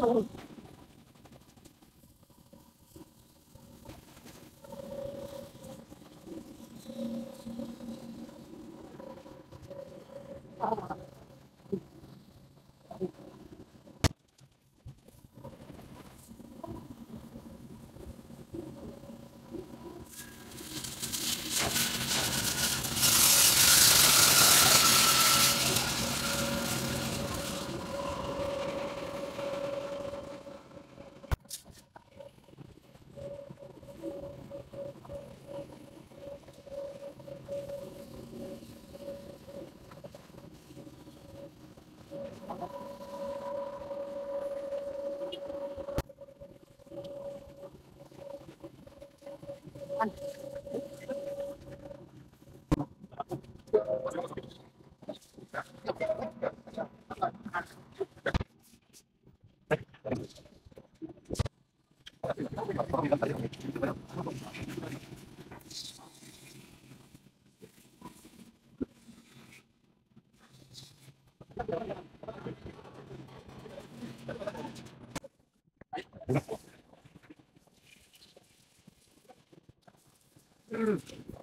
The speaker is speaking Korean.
Oh. Gracias. Mm-hmm.